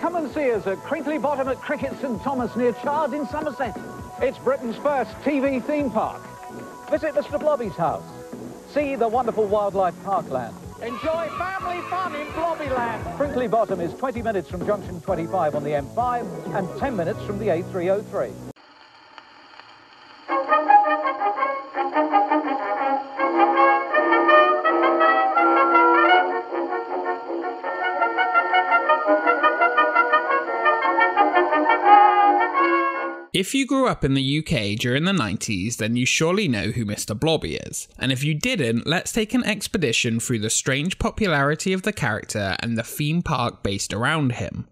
Come and see us at Crinkley Bottom at Cricket St Thomas near Chard in Somerset. It's Britain's first TV theme park. Visit Mr Blobby's house. See the wonderful wildlife parkland. Enjoy family fun in Blobbyland. Crinkley Bottom is 20 minutes from junction 25 on the M5 and 10 minutes from the A303. If you grew up in the UK during the 90s, then you surely know who Mr. Blobby is. And if you didn't, let's take an expedition through the strange popularity of the character and the theme park based around him.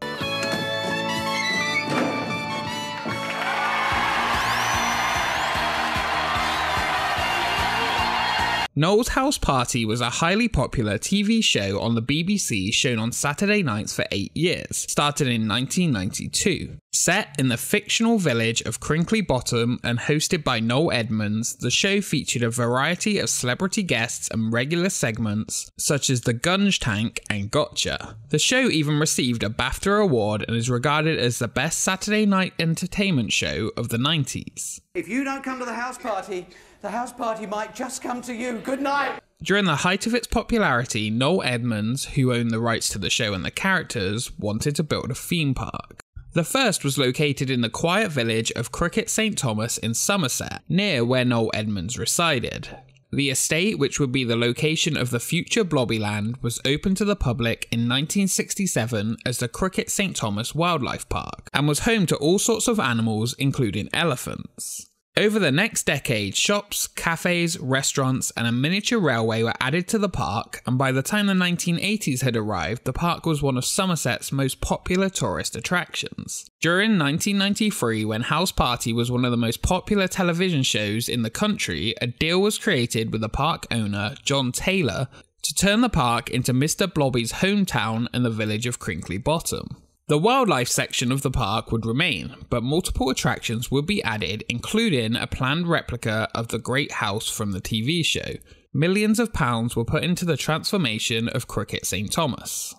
Noel's House Party was a highly popular TV show on the BBC shown on Saturday nights for eight years, started in 1992. Set in the fictional village of Crinkley Bottom and hosted by Noel Edmonds, the show featured a variety of celebrity guests and regular segments such as The Gunge Tank and Gotcha. The show even received a BAFTA award and is regarded as the best Saturday night entertainment show of the 90s. If you don't come to the house party, the house party might just come to you. Good night. During the height of its popularity, Noel Edmonds, who owned the rights to the show and the characters, wanted to build a theme park. The first was located in the quiet village of Cricket St Thomas in Somerset, near where Noel Edmonds resided. The estate, which would be the location of the future Blobbyland, was opened to the public in 1967 as the Cricket St Thomas Wildlife Park and was home to all sorts of animals, including elephants. Over the next decade, shops, cafes, restaurants, and a miniature railway were added to the park, and by the time the 1980s had arrived, the park was one of Somerset's most popular tourist attractions. During 1993, when House Party was one of the most popular television shows in the country, a deal was created with the park owner, John Taylor, to turn the park into Mr. Blobby's hometown and the village of Crinkley Bottom. The wildlife section of the park would remain, but multiple attractions would be added, including a planned replica of the Great House from the TV show. Millions of pounds were put into the transformation of Cricket St Thomas.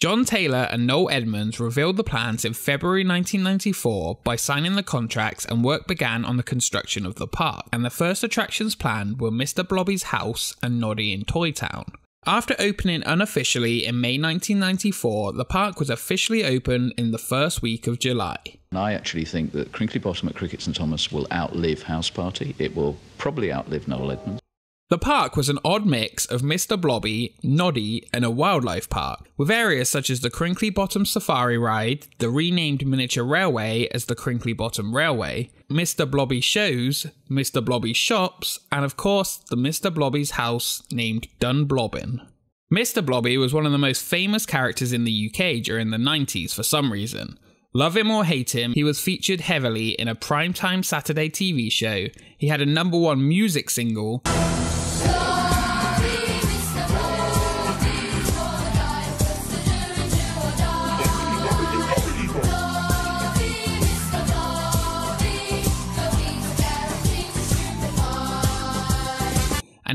John Taylor and Noel Edmonds revealed the plans in February 1994 by signing the contracts, and work began on the construction of the park. And the first attractions planned were Mr. Blobby's house and Noddy in Toy Town. After opening unofficially in May 1994, the park was officially open in the first week of July. I actually think that Crinkley Bottom at Cricket St Thomas will outlive House Party. It will probably outlive Noel Edmonds. The park was an odd mix of Mr. Blobby, Noddy, and a wildlife park, with areas such as the Crinkley Bottom Safari Ride, the renamed miniature railway as the Crinkley Bottom Railway, Mr. Blobby Shows, Mr. Blobby Shops, and of course, the Mr. Blobby's house named Dunblobbin. Mr. Blobby was one of the most famous characters in the UK during the 90s for some reason. Love him or hate him, he was featured heavily in a primetime Saturday TV show. He had a number one music single.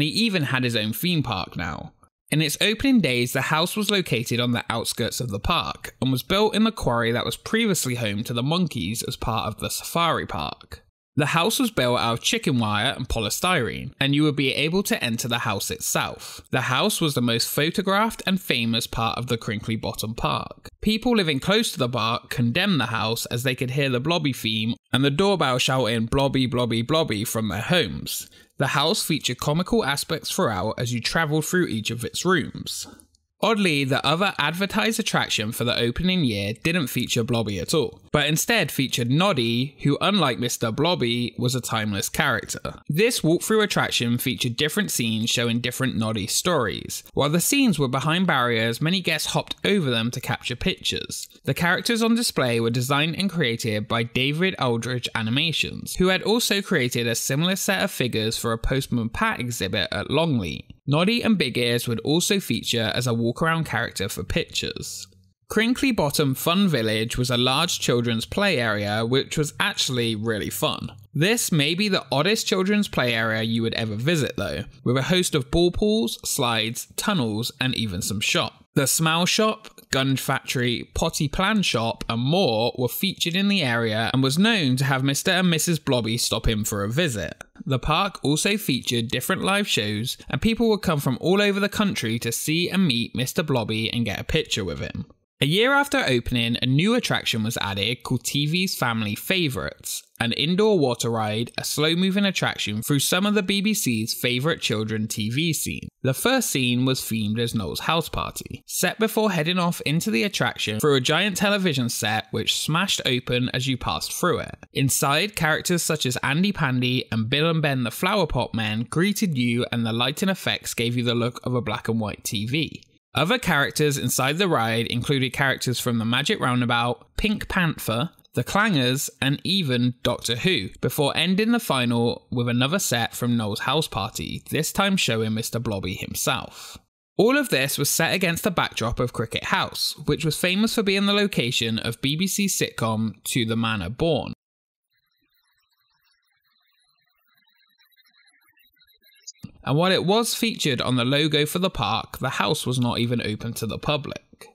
And he even had his own theme park now. In its opening days, the house was located on the outskirts of the park and was built in the quarry that was previously home to the monkeys as part of the safari park. The house was built out of chicken wire and polystyrene, and you would be able to enter the house itself. The house was the most photographed and famous part of the Crinkley Bottom Park. People living close to the park condemned the house as they could hear the blobby theme and the doorbell shouting blobby blobby blobby from their homes. The house featured comical aspects throughout as you travelled through each of its rooms. Oddly, the other advertised attraction for the opening year didn't feature Blobby at all, but instead featured Noddy, who, unlike Mr. Blobby, was a timeless character. This walkthrough attraction featured different scenes showing different Noddy stories. While the scenes were behind barriers, many guests hopped over them to capture pictures. The characters on display were designed and created by David Aldridge Animations, who had also created a similar set of figures for a Postman Pat exhibit at Longleat. Noddy and Big Ears would also feature as a walk around character for pictures. Crinkley Bottom Fun Village was a large children's play area which was actually really fun. This may be the oddest children's play area you would ever visit though, with a host of ball pools, slides, tunnels, and even some shops. The Smile Shop, gun factory, potty plan shop, and more were featured in the area and was known to have Mr. and Mrs. Blobby stop in for a visit. The park also featured different live shows, and people would come from all over the country to see and meet Mr. Blobby and get a picture with him. A year after opening, a new attraction was added called TV's Family Favourites, an indoor water ride, a slow moving attraction through some of the BBC's favourite children TV scenes. The first scene was themed as Noel's house party, set before heading off into the attraction through a giant television set which smashed open as you passed through it. Inside, characters such as Andy Pandy and Bill and Ben the Flower Pot Men greeted you, and the lighting effects gave you the look of a black and white TV. Other characters inside the ride included characters from the Magic Roundabout, Pink Panther, the Clangers, and even Doctor Who, before ending the final with another set from Noel's house party, this time showing Mr. Blobby himself. All of this was set against the backdrop of Cricket House, which was famous for being the location of BBC sitcom To the Manor Born. And while it was featured on the logo for the park, the house was not even open to the public.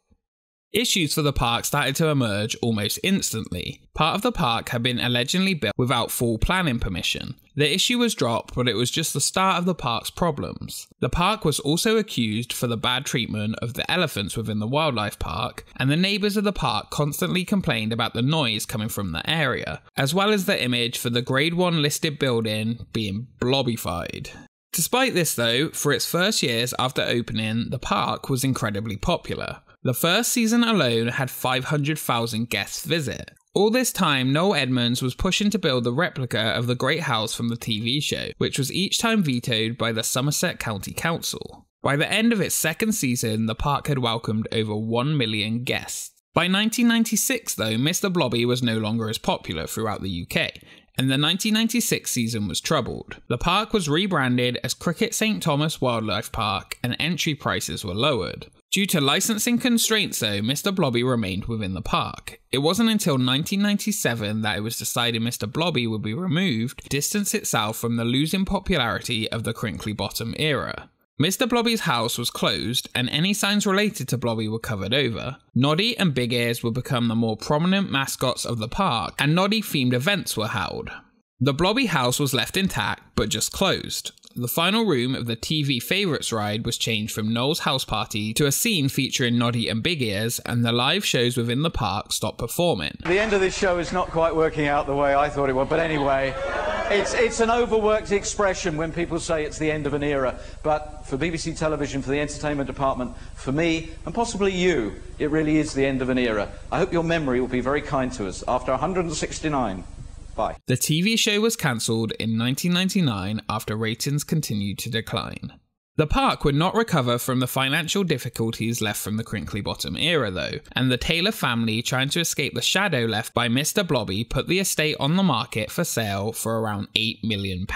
Issues for the park started to emerge almost instantly. Part of the park had been allegedly built without full planning permission. The issue was dropped, but it was just the start of the park's problems. The park was also accused for the bad treatment of the elephants within the wildlife park, and the neighbours of the park constantly complained about the noise coming from the area, as well as the image for the Grade 1 listed building being blobbified. Despite this, though, for its first years after opening, the park was incredibly popular. The first season alone had 500,000 guests visit. All this time, Noel Edmonds was pushing to build the replica of the Great House from the TV show, which was each time vetoed by the Somerset County Council. By the end of its second season, the park had welcomed over 1 million guests. By 1996, though, Mr. Blobby was no longer as popular throughout the UK, and the 1996 season was troubled. The park was rebranded as Cricket St Thomas Wildlife Park and entry prices were lowered. Due to licensing constraints, though, Mr. Blobby remained within the park. It wasn't until 1997 that it was decided Mr. Blobby would be removed distance itself from the losing popularity of the Crinkley Bottom era. Mr. Blobby's house was closed, and any signs related to Blobby were covered over. Noddy and Big Ears would become the more prominent mascots of the park, and Noddy themed events were held. The Blobby house was left intact, but just closed. The final room of the TV Favourites ride was changed from Noel's house party to a scene featuring Noddy and Big Ears, and the live shows within the park stopped performing. The end of this show is not quite working out the way I thought it would, but anyway, it's, it's an overworked expression when people say it's the end of an era. But for BBC Television, for the entertainment department, for me, and possibly you, it really is the end of an era. I hope your memory will be very kind to us after 169. Bye. The TV show was cancelled in 1999 after ratings continued to decline. The park would not recover from the financial difficulties left from the Crinkley Bottom era, though, and the Taylor family, trying to escape the shadow left by Mr. Blobby, put the estate on the market for sale for around £8 million.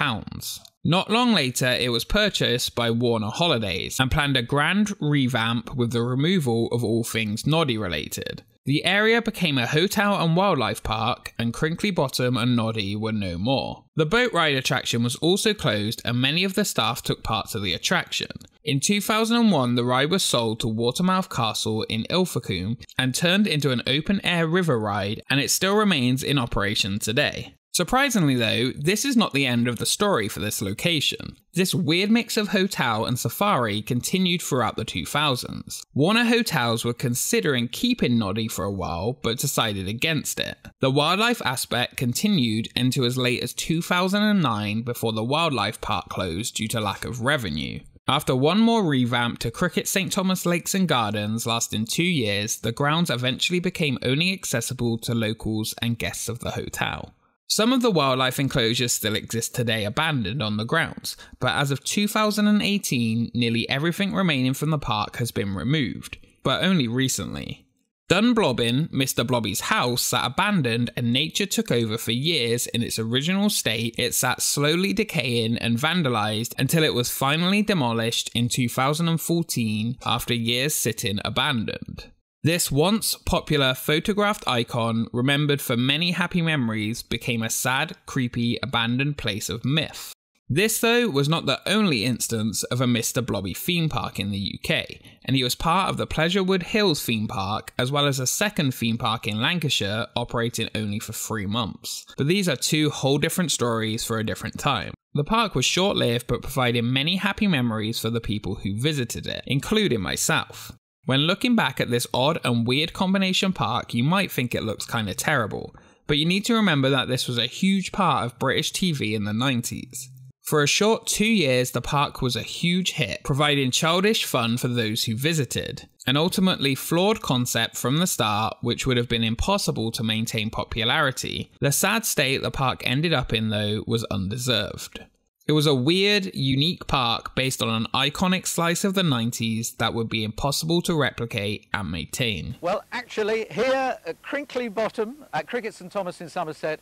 Not long later, it was purchased by Warner Holidays and planned a grand revamp with the removal of all things Noddy related. The area became a hotel and wildlife park, and Crinkley Bottom and Noddy were no more. The boat ride attraction was also closed, and many of the staff took part to the attraction. In 2001, the ride was sold to Watermouth Castle in Ilfracombe and turned into an open air river ride, and it still remains in operation today. Surprisingly, though, this is not the end of the story for this location. This weird mix of hotel and safari continued throughout the 2000s. Warner Hotels were considering keeping Noddy for a while, but decided against it. The wildlife aspect continued into as late as 2009 before the wildlife park closed due to lack of revenue. After one more revamp to Cricket St Thomas Lakes and Gardens lasting two years, the grounds eventually became only accessible to locals and guests of the hotel. Some of the wildlife enclosures still exist today abandoned on the grounds, but as of 2018, nearly everything remaining from the park has been removed, but only recently. Dunblobbin, Mr. Blobby's house, sat abandoned and nature took over for years in its original state. It sat slowly decaying and vandalised until it was finally demolished in 2014 after years sitting abandoned. This once popular photographed icon, remembered for many happy memories, became a sad, creepy, abandoned place of myth. This, though, was not the only instance of a Mr. Blobby theme park in the UK, and he was part of the Pleasurewood Hills theme park, as well as a second theme park in Lancashire operating only for three months. But these are two whole different stories for a different time. The park was short lived but provided many happy memories for the people who visited it, including myself. When looking back at this odd and weird combination park, you might think it looks kinda terrible, but you need to remember that this was a huge part of British TV in the 90s. For a short two years, the park was a huge hit, providing childish fun for those who visited. An ultimately flawed concept from the start, which would have been impossible to maintain popularity. The sad state the park ended up in, though, was undeserved. It was a weird, unique park based on an iconic slice of the 90s that would be impossible to replicate and maintain. Well, actually, here at Crinkley Bottom, at Cricket St Thomas in Somerset,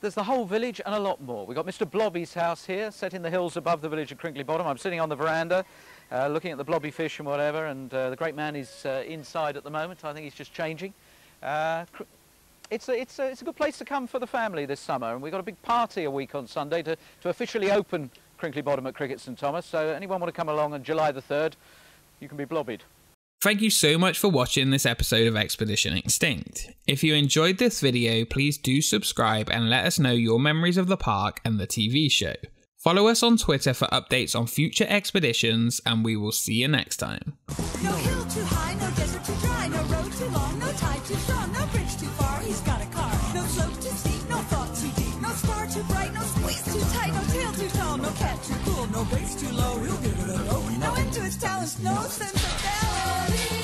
there's the whole village and a lot more. We've got Mr. Blobby's house here, set in the hills above the village of Crinkley Bottom. I'm sitting on the veranda, uh, looking at the blobby fish and whatever, and uh, the great man is uh, inside at the moment. I think he's just changing. It's, a, it's, a, it's a good place to come for the family this summer, and we've got a big party a week on Sunday to, to officially open Crinkley Bottom at Cricket St Thomas. So anyone want to come along on July the 3rd, you can be blobbied. Thank you so much for watching this episode of Expedition Extinct. If you enjoyed this video, please do subscribe and let us know your memories of the park and the TV show. Follow us on Twitter for updates on future expeditions, and we will see you next time. No too long, no tide too strong, no bridge too far, he's got a car. No slope too steep, no thought too deep, no spar too bright, no squeeze too tight, no tail too tall, no cat too cool, no base too low, he'll give it a go. No end to his talents, no sense of balance.